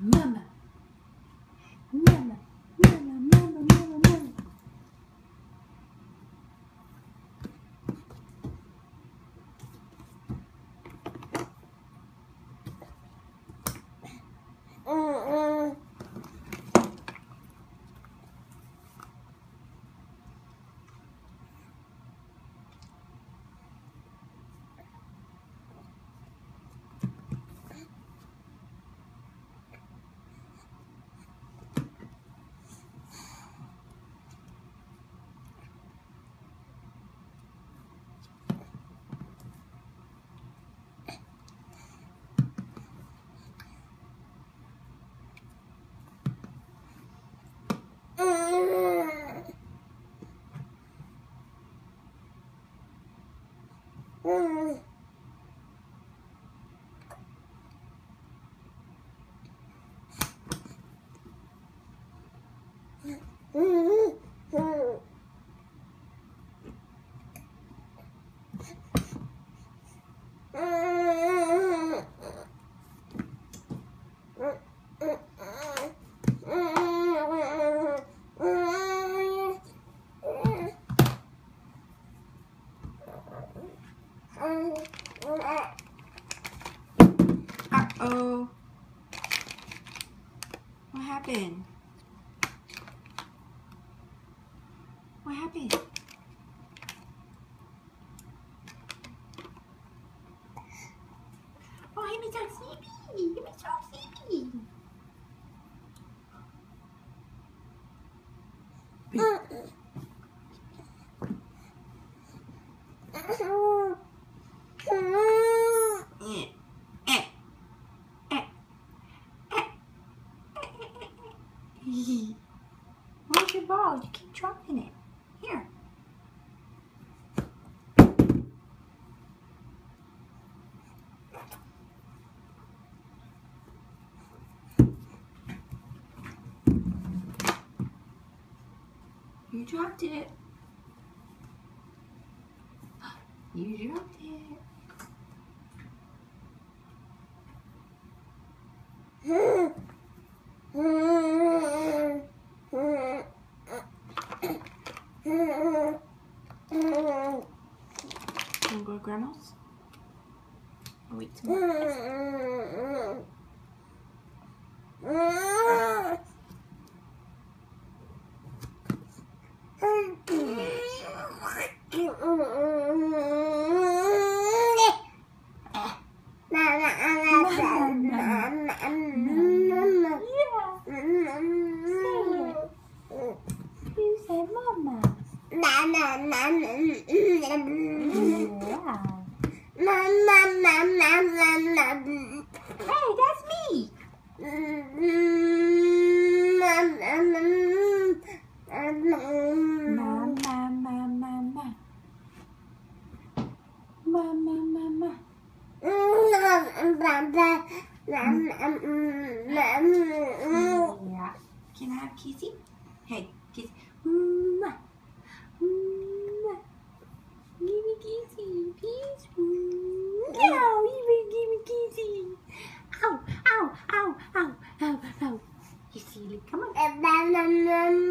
Mama. Mama. Mama. Mama. Mama. Mama. Uh-oh. What happened? What happened? Oh, he made so sleepy. He made so sleepy. Eh, Where's your ball? You keep dropping it. Here. You dropped it. You dropped it. Wanna go to grandma's? Or wait till You say mama. Hey, that's me. Mama, mama, mama. Mama, mama. Yeah. Can I have kissy? Hey, kiss. Give me kissy, please. Yeah.